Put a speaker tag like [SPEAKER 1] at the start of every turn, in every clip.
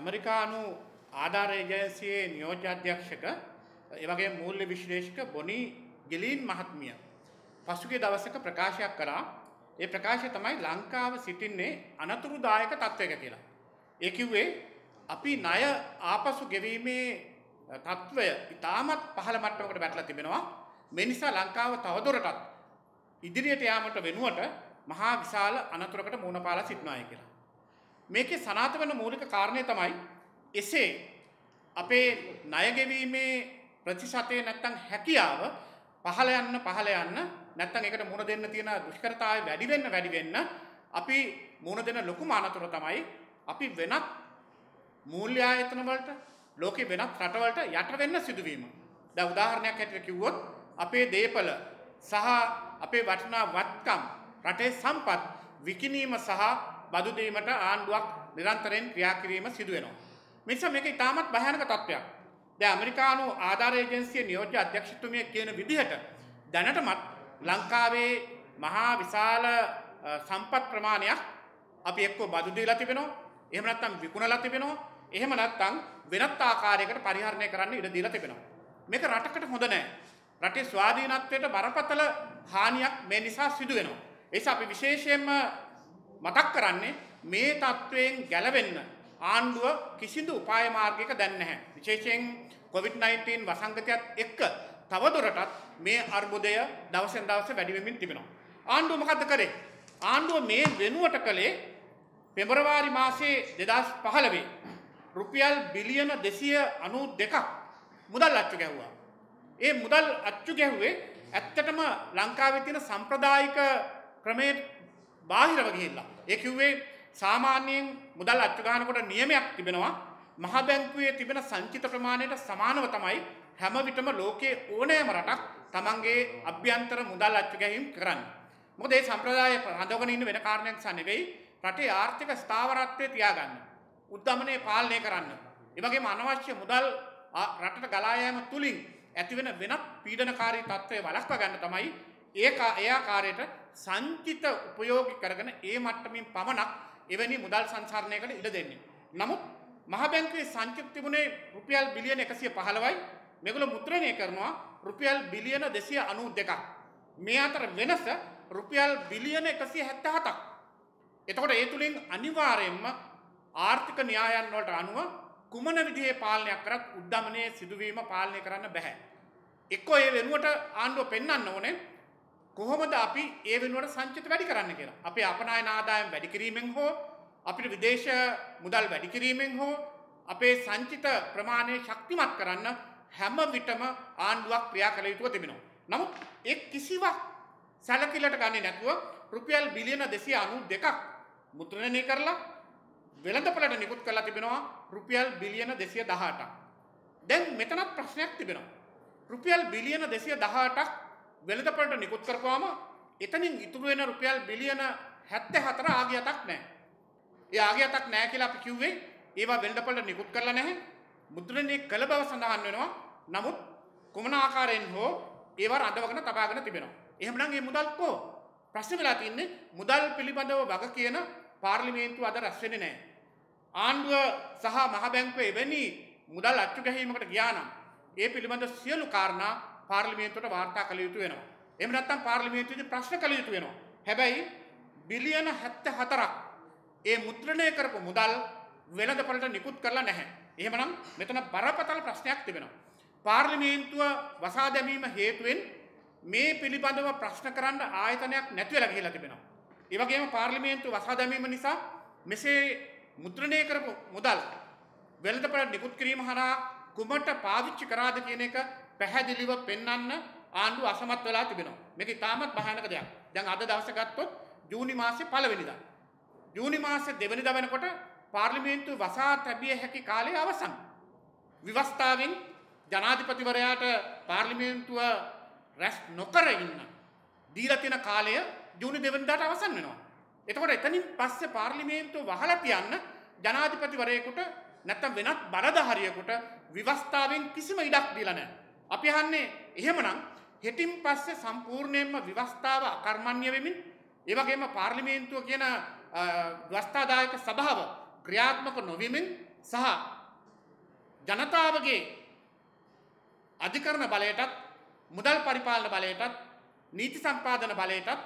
[SPEAKER 1] ඇමරිකානු ආධාර ඒජන්සියේ නියෝජ්‍ය අධ්‍යක්ෂක ඒ වගේ මූල්‍ය විශ්ලේෂක බොනි ගිලීන් මහත්මිය පසුගිය දවසක ප්‍රකාශයක් කරා ඒ ප්‍රකාශය තමයි ලංකාව සිටින්නේ අනතුරුදායක තත්ත්වයක කියලා. ඒ කිව්වේ අපි ණය ආපසු ගෙවීමේ තත්ත්වය ඉතාමත් පහළ මට්ටමකට වැටලා තිබෙනවා. මේ නිසා ලංකාව තවදුරටත් ඉදිරියට යාමට වෙනුවට මහා විශාල අනතුරකට මුහුණ පාලා සිටිනාය කියලා. මේකේ සනාථ වෙන මූලික කාරණය තමයි එසේ අපේ ණය ගෙවීමේ ප්‍රතිශතය නැත්තම් හැකියාව පහළ යන්න පහළ යන්න නැත්තම් ඒකට මුහුණ දෙන්න තියෙන දුෂ්කරතාවය වැඩි වෙන්න වැඩි වෙන්න අපි මුහුණ දෙන ලොකුම අනතුර තමයි අපි වෙනත් මූල්‍ය ආයතන වලට ලෝකේ වෙනත් රටවලට යට වෙන්න සිදුවීම. දැන් උදාහරණයක් හැටියට කිව්වොත් අපේ දේපල සහ අපේ වටිනා වත්කම් රටේ සම්පත් විකිණීම සහ බදු දීමට ආණ්ඩුවක් නිරන්තරයෙන් ක්‍රියා කිරීම සිදු වෙනවා. මිනිසා මේක ඉතාමත් භයානක තත්ත්වයක්. දැන් ඇමරිකානු ආධාර ඒජන්සිය නියෝජ්‍ය අධ්‍යක්ෂතුමිය කියන විදිහට දැනටමත් ලංකාවේ මහා විශාල සම්පත් ප්‍රමාණයක් අපි එක්කෝ බදු දීලා තිබෙනවා. එහෙම නැත්නම් විකුණලා තිබෙනවා. එහෙම නැත්නම් වෙනත් ආකාරයකට පරිහරණය කරන්න ඉඩ දීලා තිබෙනවා. මේක රටකට හොඳ නැහැ. රටේ ස්වාධීනත්වයට බරපතල හානියක් මේ නිසා සිදු වෙනවා. ඒ නිසා අපි විශේෂයෙන්ම මතක් කරන්නේ මේ තත්ත්වයෙන් ගැලවෙන්න ආණ්ඩුව කිසිදු උපාය මාර්ගයක දැන් නැහැ. විශේෂයෙන් COVID-19 වසංගතයත් එක්ක තවදුරටත් මේ අර්බුදය දවසෙන් දවස වැඩි වෙමින් තිබෙනවා. ආණ්ඩුව මොකද්ද කරේ? ආණ්ඩුව මේ වෙනුවට කළේ පෙබරවාරි මාසයේ 2015 රුපියල් බිලියන 292ක් මුදල් අච්චු ගැහුවා. ඒ මුදල් අච්චු ගැහුවේ ඇත්තටම ලංකාවේ තියෙන සම්ප්‍රදායික ක්‍රමයේ බාහිරව ගිහිල්ලා. ඒ කිව්වේ සාමාන්‍යයෙන් මුදල් අච්චු ගන්නකොට නියමයක් තිබෙනවා. මහ බැංකුවේ තිබෙන සංචිත ප්‍රමාණයට සමානව තමයි හැම විටම ලෝකයේ ඕනෑම රටක් තමන්ගේ අභ්‍යන්තර මුදල් අච්චු ගැනීම කරන්නේ. මොකද මේ සම්ප්‍රදාය හඳවගෙන ඉන්න වෙන කාරණයක් නිසා නෙවෙයි රටේ ආර්ථික ස්ථාවරත්වය තියාගන්න. උද්දමනය පාලනය කරන්න. ඒ වගේම අනවශ්‍ය මුදල් රටට ගලා යාම තුලින් ඇතිවෙන වෙනත් පීඩනකාරී තත්ත්වය වළක්වා ගන්න තමයි ඒ ඒ ආකාරයට සංචිත උපයෝගී කරගෙන ඒ මට්ටමින් පමණක් එවැනි මුදල් සංසරණයකට ඉඩ දෙන්නේ. නමුත් මහ බැංකුවේ සංචිත තිබුණේ රුපියල් බිලියන 115යි. මේගොල්ලෝ මුද්‍රණය කරනවා රුපියල් බිලියන 292ක්. මේ අතර වෙනස රුපියල් බිලියන 177ක්. එතකොට ඒ තුලින් අනිවාර්යයෙන්ම ආර්ථික න්‍යායන් වලට අනුව කුමන විදිහේ පාලනයක් කරත් උද්දමනයේ සිදුවීම පාලනය කරන්න බෑ. එක්කෝ ඒ වෙනුවට ආණ්ඩුව පෙන්වන්න ඕනේ කොහොමද අපි ඒ වෙනුවට සංචිත වැඩි කරන්න කියලා. අපේ අපනායන ආදායම් වැඩි කිරීමෙන් හෝ අපිට විදේශ මුදල් වැඩි කිරීමෙන් හෝ අපේ සංචිත ප්‍රමාණය ශක්තිමත් කරන්න හැම විටම ආණ්ඩුවක් ක්‍රියා කළ යුතුව තිබෙනවා. නමුත් ඒ කිසිවක් සැලකිල්ලට ගන්නේ නැතුව රුපියල් බිලියන 292ක් මුද්‍රණය කරලා වෙළඳපළට නිකුත් කරලා තිබෙනවා රුපියල් බිලියන 218ක්. දැන් මෙතනත් ප්‍රශ්නයක් තිබෙනවා. රුපියල් බිලියන 218ක් වෙළඳපළට නිකුත් කරපුවාම එතනින් ඉතුරු වෙන රුපියල් බිලියන 74 ආගියතක් නැහැ. ඒ ආගියතක් නැහැ කියලා අපි කිව්වේ ඒවා වෙළඳපළට නිකුත් කරලා නැහැ. මුද්‍රණය කළ බව සඳහන් වෙනවා. නමුත් කුමන ආකාරයෙන් හෝ ඒවා රඳවගෙන තබාගෙන තිබෙනවා. එහෙමනම් මේ මුදල් කො ප්‍රශ්න වෙලා තින්නේ මුදල් පිළිබඳව වග කියන පාර්ලිමේන්තුව අද රැස් වෙන්නේ නැහැ. ආණ්ඩුව සහ මහ බැංකුව එවැනි මුදල් අච්චු ගැනීමකට ගියා නම් ඒ පිළිබඳ සියලු කාරණා පාර්ලිමේන්තුවට වාර්තා කළ යුතු වෙනවා. එහෙම නැත්නම් පාර්ලිමේන්තුවේදී ප්‍රශ්න කළ යුතු වෙනවා. හැබැයි බිලියන 74ක් ඒ මුද්‍රණය කරපු මුදල් වෙළඳපොළට නිකුත් කරලා නැහැ. එහෙමනම් මෙතන බරපතල ප්‍රශ්නයක් තිබෙනවා. පාර්ලිමේන්තුව වසා දැමීම හේතුවෙන් මේ පිළිබඳව ප්‍රශ්න කරන්න ආයතනයක් නැති වෙලා ගිහිලා තිබෙනවා. ඒ වගේම පාර්ලිමේන්තුව වසා දැමීම නිසා මෙසේ මුද්‍රණය කරපු මුදල් වෙළඳපොළට නිකුත් කිරීම හරහා කුමට පාවිච්චි කරාද කියන එක පැහැදිලිව පෙන්වන්න ආණ්ඩුව අසමත් වෙලා තිබෙනවා. මේක ඉතාමත් භයානක දෙයක්. දැන් අද දවසේ ගත්තොත් ජූනි මාසේ පළවෙනිදා. ජූනි මාසේ දෙවෙනිදා වෙනකොට පාර්ලිමේන්තුව වසා තැබිය හැකි කාලය අවසන්. විවස්ථාවෙන් ජනාධිපතිවරයාට පාර්ලිමේන්තුව රැස් නොකර ඉන්න දීලා තියෙන කාලය ජූනි දෙවෙනිදාට අවසන් වෙනවා. එතකොට එතනින් පස්සේ පාර්ලිමේන්තුව වහලා තියන්න ජනාධිපතිවරයෙකුට නැත්තම් වෙනත් බලධාරියෙකුට විවස්ථාවෙන් කිසිම ඉඩක් දීලා නැහැ. අපි අහන්නේ එහෙමනම් හෙටින් පස්සේ සම්පූර්ණයෙන්ම විවස්ථාව අකර්මණ්‍ය වෙමින් ඒ වගේම පාර්ලිමේන්තුව කියන ව්‍යවස්ථාදායක සභාව ක්‍රියාත්මක නොවෙමින් සහ ජනතාවගේ අධිකරණ බලයටත් මුදල් පරිපාලන බලයටත් නීති සම්පාදන බලයටත්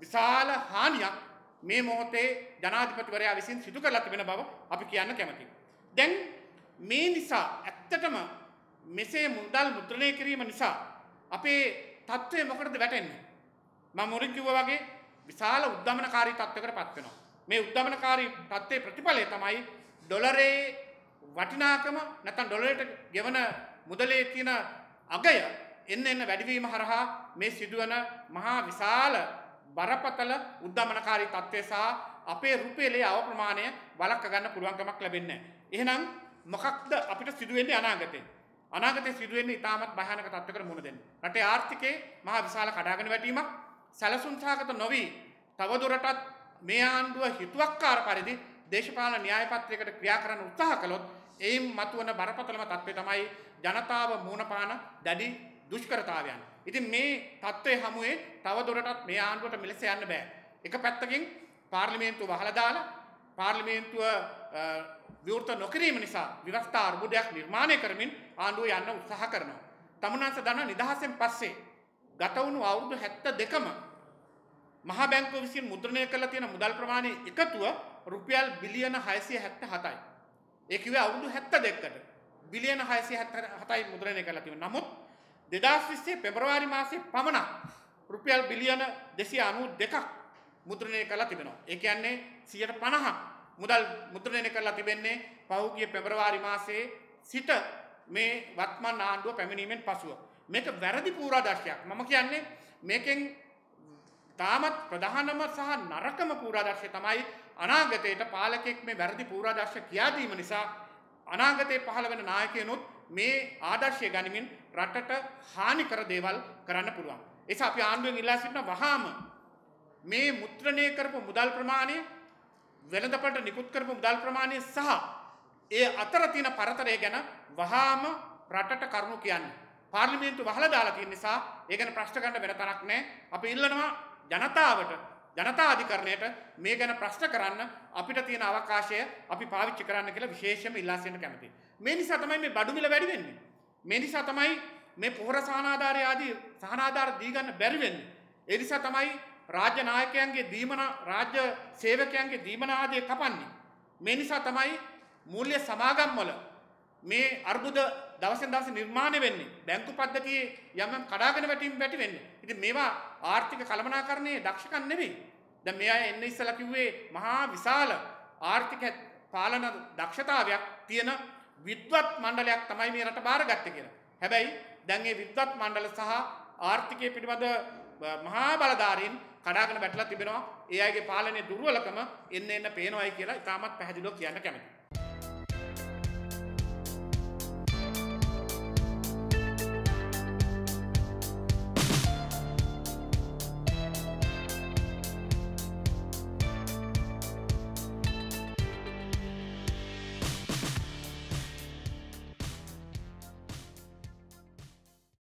[SPEAKER 1] විශාල හානියක් මේ මොහොතේ ජනාධිපතිවරයා විසින් සිදු කරලා තිබෙන බව අපි කියන්න කැමතියි. දැන් මේ නිසා ඇත්තටම මෙසේ මුදල් මුද්‍රණය කිරීම නිසා අපේ තත්ත්වය මොකටද වැටෙන්නේ? මම මුලින් කිව්වා වගේ විශාල උද්දමනකාරී තත්ත්වයකට පත් වෙනවා. මේ උද්දමනකාරී තත්ත්වයේ ප්‍රතිඵලය තමයි ඩොලරේ වටිනාකම නැත්නම් ඩොලරයට ගෙවන මුදලේ තියෙන අගය එන්න එන්න වැඩිවීම හරහා මේ සිදුවන මහා විශාල බරපතල උද්දමනකාරී තත්ත්වය සහ අපේ රුපියලේ අවප්‍රමාණය වළක්ව ගන්න පුළුවන්කමක් ලැබෙන්නේ නැහැ. එහෙනම් මොකක්ද අපිට සිදුවෙන්නේ අනාගතේ? අනාගතයේ සිදුවෙන්නේ ඉතාමත් භයානක තත්ත්වයකට මුහුණ දෙන්න. රටේ ආර්ථිකයේ මහා විශාල කඩාගෙන වැටීමක් සැලසුම් සහගත නොවි තවදුරටත් මේ ආණ්ඩුව හිතුවක්කාර පරිදි දේශපාලන න්‍යාය පත්‍රයකට ක්‍රියා කරන්න උත්සාහ කළොත් එයින් මතුවන බරපතලම තත්ත්වය තමයි ජනතාව මූණ පාන දැඩි දුෂ්කරතාවයන්. ඉතින් මේ තත්ත්වය හමුවේ තවදුරටත් මේ ආණ්ඩුවට මෙලෙස යන්න බෑ. එක පැත්තකින් පාර්ලිමේන්තුව වහලා දාලා පාර්ලිමේන්තුව විවෘත නොකිරීම නිසා විවස්ථා අර්බුදයක් නිර්මාණය කරමින් ආණ්ඩුව යන්න උත්සාහ කරනවා. තමුන්නාන්ස දන්න නිදහසෙන් පස්සේ ගත වුණු අවුරුදු 72ම මහා බැංකුව විසින් මුද්‍රණය කරලා තියෙන මුදල් ප්‍රමාණය එකතුව රුපියල් බිලියන 677යි. ඒ කිව්වේ අවුරුදු 72කට බිලියන 677යි මුද්‍රණය කරලා තියෙනවා. නමුත් 2020 පෙබරවාරි මාසයේ පමණක් රුපියල් බිලියන 292ක් මුද්‍රණය කරලා තිබෙනවා. ඒ කියන්නේ 150ක් මුදල් මුද්‍රණය කරලා තිබෙන්නේ පහුගිය පෙබරවාරි මාසයේ සිට මේ වත්මන් ආණ්ඩුව පැමිණීමෙන් පසුව. මේක වැරදි පූරාදර්ශයක්. මම කියන්නේ මේකෙන් තාමත් ප්‍රධානම සහ නරකම පූරාදර්ශය තමයි අනාගතයට පාලකෙක් මේ වැරදි පූරාදර්ශ කියා දීම නිසා අනාගතයේ පහළ වෙන නායකයනුත් මේ ආදර්ශය ගනිමින් රටට හානි කර දේවල් කරන්න පුළුවන්. එස අපි ආණ්ඩුවෙන් ඉල්ලා සිටින වහාම මේ මුත්‍රණය කරපු මුදල් ප්‍රමාණය වෙළඳපොළට නිකුත් කරපු මුදල් ප්‍රමාණය සහ ඒ අතර තියෙන පරතරය ගැන වහාම රටට කරුණු කියන්න. පාර්ලිමේන්තු වහලා දාලා තියෙන නිසා ඒ ගැන ප්‍රශ්න ගන්න වෙන තරක් නැහැ. අපි ඉල්ලනවා ජනතාවට ජනතා අධිකරණයට මේ ගැන ප්‍රශ්න කරන්න අපිට තියෙන අවකාශය අපි පාවිච්චි කරන්න කියලා විශේෂයෙන්ම ඉල්ලා සිටින්න කැමතියි. මේ නිසා තමයි මේ බඩු මිල වැඩි වෙන්නේ. මේ නිසා තමයි මේ පොහොර සහනාධාරය ආදී සහනාධාර දී ගන්න බැරි වෙන්නේ. ඒ නිසා තමයි රාජ්‍ය නායකයන්ගේ දීමන රාජ්‍ය සේවකයන්ගේ දීමන ආදිය කපන්නේ. මේ නිසා තමයි මූල්‍ය සමාගම්වල මේ අර්බුද දවසෙන් දවස නිර්මාණය වෙන්නේ. බැංකු පද්ධතියේ යම් යම් කඩාගෙන වැටීම් වැටි වෙන්නේ. ඉතින් මේවා ආර්ථික කළමනාකරණයේ දක්ෂකම් නෙවෙයි. දැන් මේ අය එන්න ඉස්සලා කිව්වේ මහා විශාල ආර්ථික පාලන දක්ෂතාවයක් තියෙන විද්වත් මණ්ඩලයක් තමයි මේ රට බාරගත්තේ කියලා. හැබැයි දැන් මේ විද්වත් මණ්ඩල සහ ආර්ථිකය පිළිබඳ මහා බලධාරීන් කඩාගෙන වැටලා තිබෙනවා. ඒ අයගේ පාලනයේ දුර්වලකම එන්න එන්න පේනවායි කියලා ඉතාමත් පැහැදිලිව කියන්න කැමතියි.